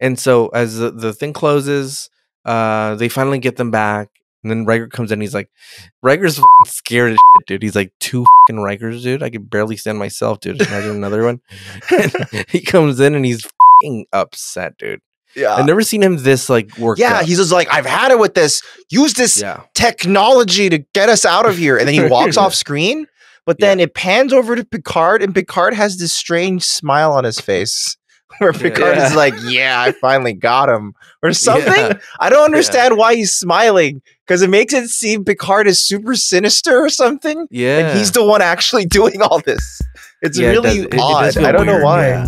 And so as the, the thing closes, uh, they finally get them back. And then Riker comes in. He's like, Riker's f***ing scared as shit, dude. He's like, two fucking Rikers, dude. I could barely stand myself, dude. Imagine another one. And he comes in and he's fucking upset, dude. Yeah. I've never seen him this like worked yeah, up. he's just like, I've had it with this. Use this yeah. technology to get us out of here. And then he walks off screen, but then it pans over to Picard, and Picard has this strange smile on his face. Where Picard Yeah. is like, Yeah, I finally got him, or something. Yeah. I don't understand why he's smiling because it makes it seem Picard is super sinister or something. Yeah. And he's the one actually doing all this. It's Yeah, it really does- it- it odd. does feel I don't know why. Yeah.